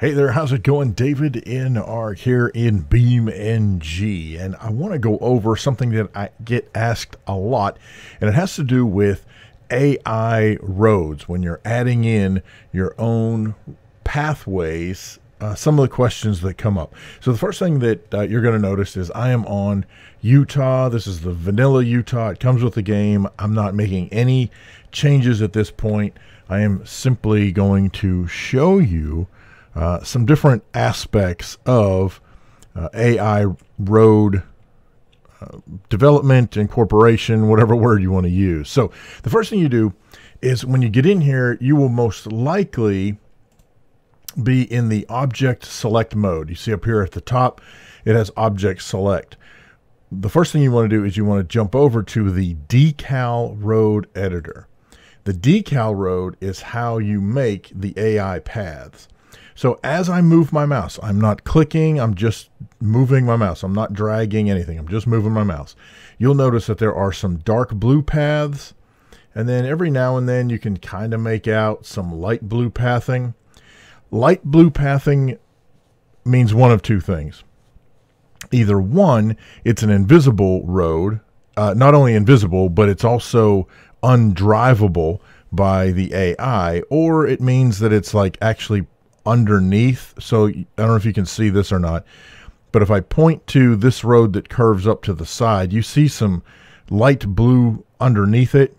Hey there, how's it going? David in here in BeamNG, and I want to go over something that I get asked a lot, and it has to do with AI roads. When you're adding in your own pathways, uh, some of the questions that come up. So the first thing that uh, you're going to notice is I am on Utah. This is the vanilla Utah. It comes with the game. I'm not making any changes at this point. I am simply going to show you uh, some different aspects of uh, AI road uh, development, incorporation, whatever word you want to use. So, the first thing you do is when you get in here, you will most likely be in the object select mode. You see up here at the top, it has object select. The first thing you want to do is you want to jump over to the decal road editor. The decal road is how you make the AI paths. So as I move my mouse, I'm not clicking, I'm just moving my mouse. I'm not dragging anything. I'm just moving my mouse. You'll notice that there are some dark blue paths, and then every now and then you can kind of make out some light blue pathing. Light blue pathing means one of two things. Either one, it's an invisible road, uh, not only invisible, but it's also undrivable by the AI, or it means that it's like actually underneath. So I don't know if you can see this or not, but if I point to this road that curves up to the side, you see some light blue underneath it.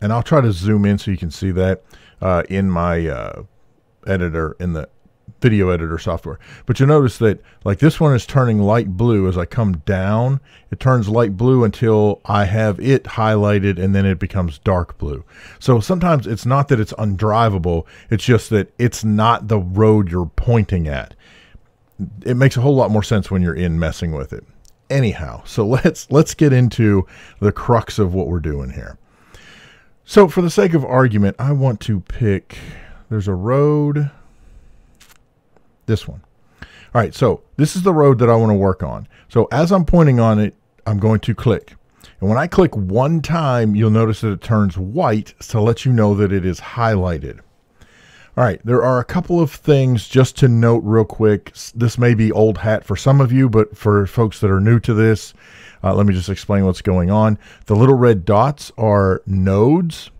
And I'll try to zoom in so you can see that uh, in my uh, editor in the video editor software. But you'll notice that like this one is turning light blue as I come down. It turns light blue until I have it highlighted and then it becomes dark blue. So sometimes it's not that it's undrivable, it's just that it's not the road you're pointing at. It makes a whole lot more sense when you're in messing with it. Anyhow, so let's let's get into the crux of what we're doing here. So for the sake of argument, I want to pick there's a road this one. All right, so this is the road that I want to work on. So as I'm pointing on it, I'm going to click. And when I click one time, you'll notice that it turns white to let you know that it is highlighted. All right, there are a couple of things just to note real quick. This may be old hat for some of you, but for folks that are new to this, uh, let me just explain what's going on. The little red dots are nodes.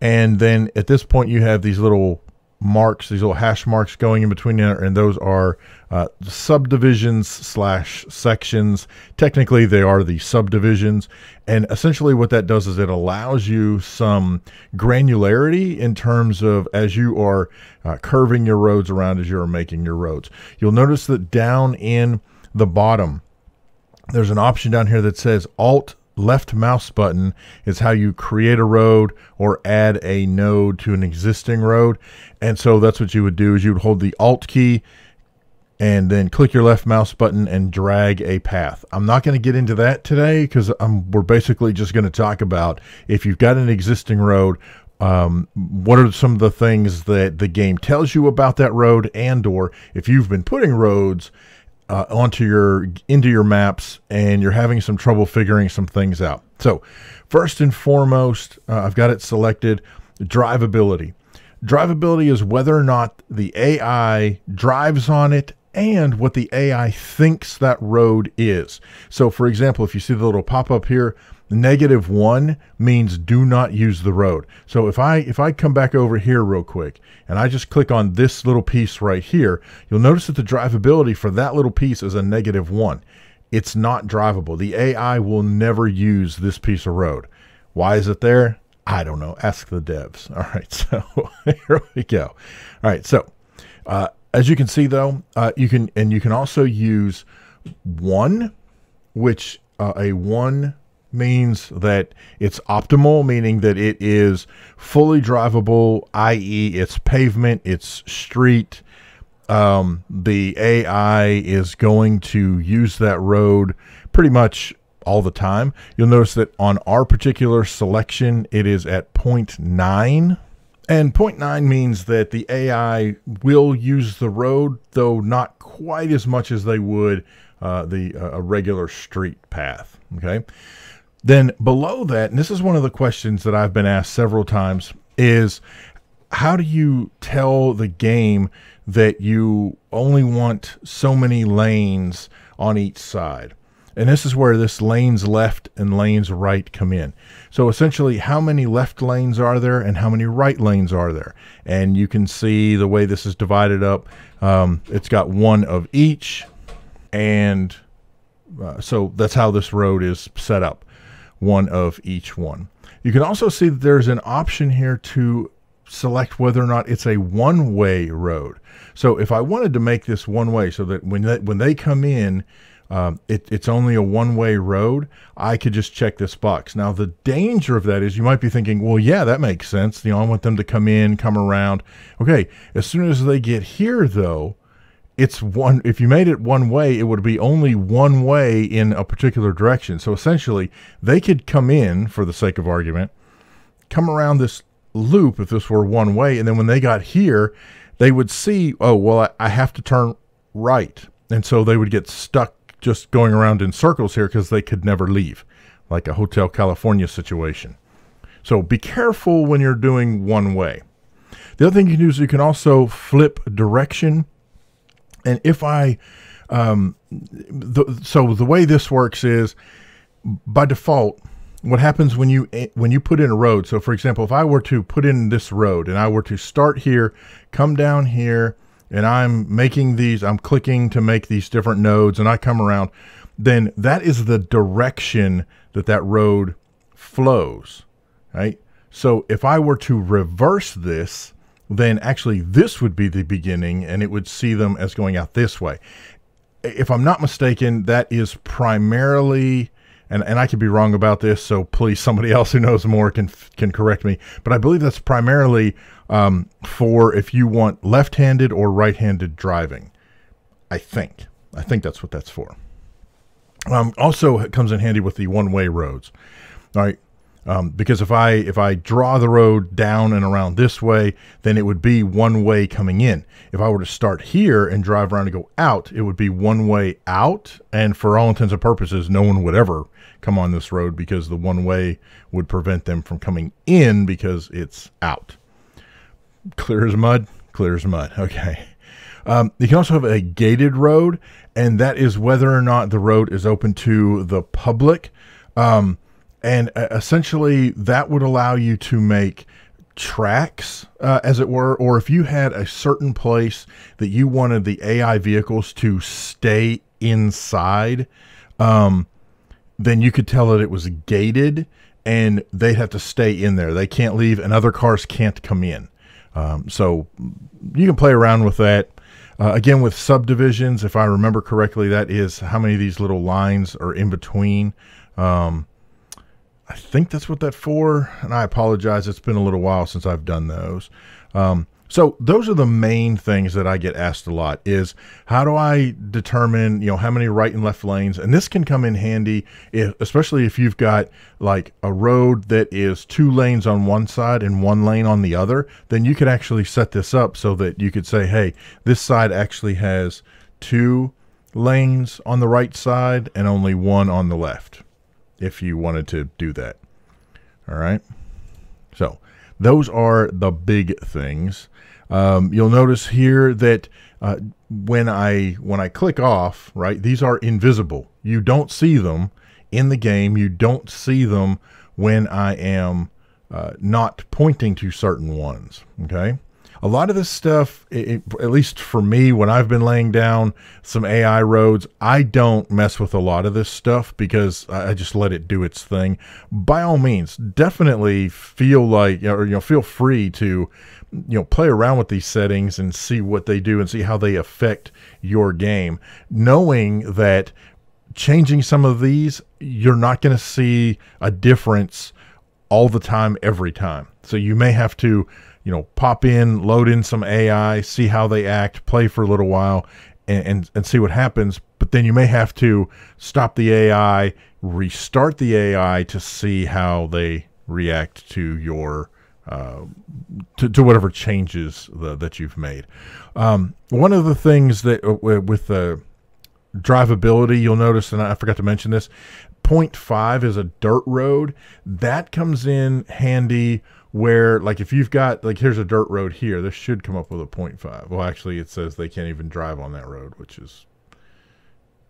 And then at this point, you have these little marks, these little hash marks going in between there, and those are uh, subdivisions slash sections. Technically, they are the subdivisions, and essentially what that does is it allows you some granularity in terms of as you are uh, curving your roads around as you are making your roads. You'll notice that down in the bottom, there's an option down here that says Alt left mouse button is how you create a road or add a node to an existing road. And so that's what you would do is you would hold the alt key and then click your left mouse button and drag a path. I'm not going to get into that today because we're basically just going to talk about if you've got an existing road, um, what are some of the things that the game tells you about that road and or if you've been putting roads uh, onto your into your maps and you're having some trouble figuring some things out. So, first and foremost, uh, I've got it selected drivability. Drivability is whether or not the AI drives on it and what the AI thinks that road is. So, for example, if you see the little pop up here, negative one means do not use the road. So if I if I come back over here real quick and I just click on this little piece right here, you'll notice that the drivability for that little piece is a negative one. It's not drivable. The AI will never use this piece of road. Why is it there? I don't know. Ask the devs. All right, so here we go. All right, so uh, as you can see though, uh, you can and you can also use one, which uh, a one means that it's optimal, meaning that it is fully drivable, i.e., it's pavement, it's street. Um, the AI is going to use that road pretty much all the time. You'll notice that on our particular selection, it is at 0.9. And 0.9 means that the AI will use the road, though not quite as much as they would uh, the uh, a regular street path. Okay. Then below that, and this is one of the questions that I've been asked several times, is how do you tell the game that you only want so many lanes on each side? And this is where this lanes left and lanes right come in. So essentially, how many left lanes are there and how many right lanes are there? And you can see the way this is divided up. Um, it's got one of each. And uh, so that's how this road is set up one of each one. You can also see that there's an option here to select whether or not it's a one-way road. So if I wanted to make this one way so that when they, when they come in, um, it, it's only a one-way road, I could just check this box. Now the danger of that is you might be thinking, well, yeah, that makes sense. You know, I want them to come in, come around. Okay, as soon as they get here, though, it's one if you made it one way it would be only one way in a particular direction. So essentially they could come in for the sake of argument come around this loop if this were one way and then when they got here they would see oh well i, I have to turn right. And so they would get stuck just going around in circles here because they could never leave like a hotel california situation. So be careful when you're doing one way. The other thing you can do is you can also flip direction and if I, um, the, so the way this works is by default, what happens when you when you put in a road. So, for example, if I were to put in this road and I were to start here, come down here, and I'm making these, I'm clicking to make these different nodes, and I come around, then that is the direction that that road flows, right? So, if I were to reverse this, then actually this would be the beginning and it would see them as going out this way. If I'm not mistaken, that is primarily and, and I could be wrong about this, so please somebody else who knows more can can correct me. But I believe that's primarily um, for if you want left-handed or right-handed driving. I think I think that's what that's for. Um, also, it comes in handy with the one-way roads. All right, um, because if I if I draw the road down and around this way, then it would be one way coming in. If I were to start here and drive around and go out, it would be one way out. And for all intents and purposes, no one would ever come on this road because the one way would prevent them from coming in because it's out. Clear as mud. Clear as mud. Okay. Um, you can also have a gated road, and that is whether or not the road is open to the public. Um, and uh, essentially that would allow you to make tracks, uh, as it were, or if you had a certain place that you wanted the AI vehicles to stay inside, um, then you could tell that it was gated and they'd have to stay in there. They can't leave, and other cars can't come in. Um, so you can play around with that. Uh, again, with subdivisions, if I remember correctly, that is how many of these little lines are in between. Um, I think that's what that's for. And I apologize. It's been a little while since I've done those. Um, so those are the main things that I get asked a lot is how do I determine, you know, how many right and left lanes? And this can come in handy, if, especially if you've got like a road that is two lanes on one side and one lane on the other, then you could actually set this up so that you could say, hey, this side actually has two lanes on the right side and only one on the left if you wanted to do that. All right. So those are the big things. Um, you'll notice here that uh, when I when I click off, right, these are invisible. You don't see them in the game. You don't see them when I am uh, not pointing to certain ones. Okay a lot of this stuff, it, at least for me, when I've been laying down some AI roads, I don't mess with a lot of this stuff because I just let it do its thing. By all means, definitely feel like, or you know, feel free to, you know, play around with these settings and see what they do and see how they affect your game, knowing that changing some of these, you're not going to see a difference all the time, every time. So you may have to you know, pop in, load in some AI, see how they act, play for a little while, and, and, and see what happens. But then you may have to stop the AI, restart the AI to see how they react to your uh, to, to whatever changes the, that you've made. Um, one of the things that uh, with the drivability, you'll notice, and I forgot to mention this, 0.5 is a dirt road. That comes in handy where like if you've got like here's a dirt road here, this should come up with a 0.5. Well, actually, it says they can't even drive on that road, which is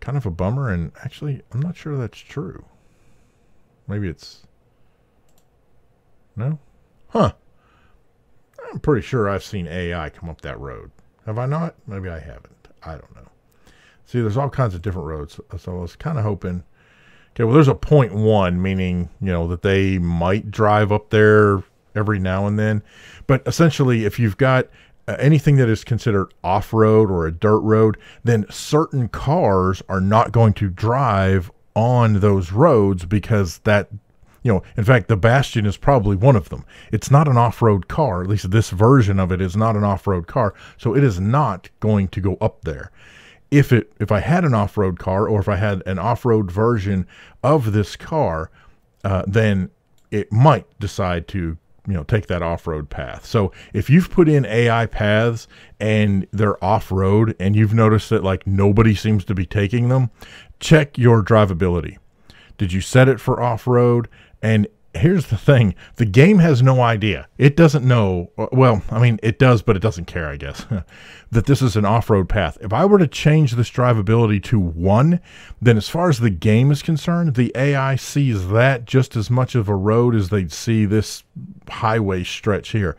kind of a bummer. And actually, I'm not sure that's true. Maybe it's no, huh? I'm pretty sure I've seen AI come up that road. Have I not? Maybe I haven't. I don't know. See, there's all kinds of different roads. So I was kind of hoping. Okay, well, there's a point one, meaning you know that they might drive up there every now and then. But essentially, if you've got uh, anything that is considered off road or a dirt road, then certain cars are not going to drive on those roads because that you know, in fact, the Bastion is probably one of them. It's not an off road car, at least this version of it is not an off road car, so it is not going to go up there. If it if I had an off road car or if I had an off road version of this car, uh, then it might decide to you know take that off-road path. So if you've put in AI paths and they're off-road and you've noticed that like nobody seems to be taking them, check your drivability. Did you set it for off-road? And here's the thing the game has no idea. It doesn't know, well, I mean, it does, but it doesn't care, I guess, that this is an off road path. If I were to change this drivability to one, then as far as the game is concerned, the AI sees that just as much of a road as they'd see this highway stretch here.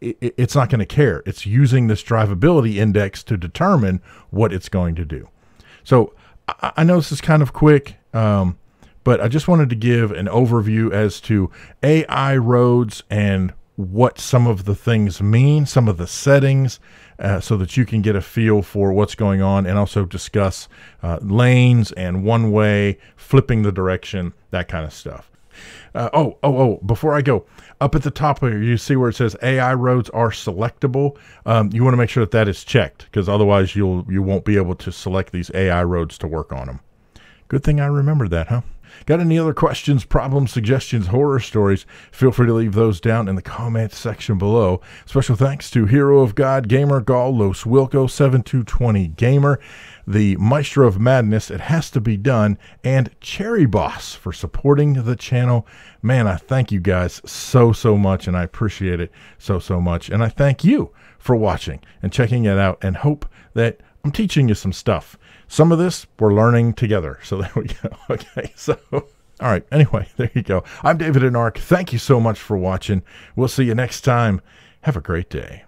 it's not going to care. It's using this drivability index to determine what it's going to do. So I, know this is kind of quick. Um, but I just wanted to give an overview as to AI roads and what some of the things mean, some of the settings, uh, so that you can get a feel for what's going on and also discuss uh, lanes and one way, flipping the direction, that kind of stuff. Uh, oh, oh, oh, before I go, up at the top here, you see where it says AI roads are selectable. Um, you want to make sure that that is checked because otherwise you'll you won't be able to select these AI roads to work on them. Good thing I remembered that, huh? Got any other questions, problems, suggestions, horror stories? Feel free to leave those down in the comments section below. Special thanks to Hero of God, Gamer Gull, Los Wilko, 7220 Gamer, the Maestro of Madness, It Has to Be Done, and Cherry Boss for supporting the channel. Man, I thank you guys so, so much, and I appreciate it so, so much. And I thank you for watching and checking it out, and hope that I'm teaching you some stuff. Some of this we're learning together. So there we go. Okay. So, all right. Anyway, there you go. I'm David Ark. Thank you so much for watching. We'll see you next time. Have a great day.